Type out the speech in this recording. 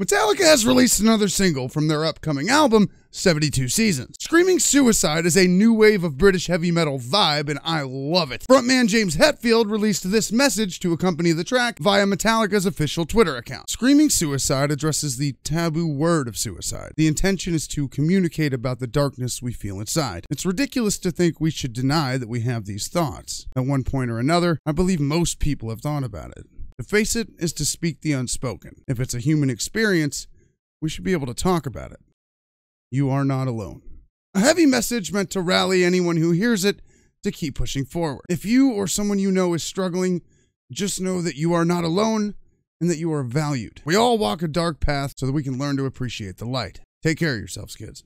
Metallica has released another single from their upcoming album, 72 Seasons. Screaming Suicide is a new wave of British heavy metal vibe, and I love it. Frontman James Hetfield released this message to accompany the track via Metallica's official Twitter account. Screaming Suicide addresses the taboo word of suicide. The intention is to communicate about the darkness we feel inside. It's ridiculous to think we should deny that we have these thoughts. At one point or another, I believe most people have thought about it. To face it is to speak the unspoken. If it's a human experience, we should be able to talk about it. You are not alone. A heavy message meant to rally anyone who hears it to keep pushing forward. If you or someone you know is struggling, just know that you are not alone and that you are valued. We all walk a dark path so that we can learn to appreciate the light. Take care of yourselves, kids.